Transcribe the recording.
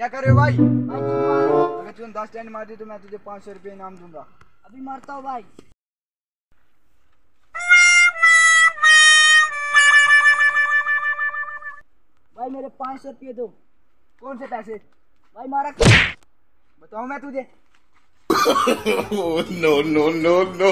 क्या कर रहे हो भाई? भाई, तुम अगर तूने दस टेंट मार दी तो मैं तुझे पाँच सौ रुपये इनाम दूँगा। अभी मारता हूँ भाई। भाई, मेरे पाँच सौ रुपये दो। कौन से पैसे? भाई, मारा बताऊँ मैं तुझे? No no no no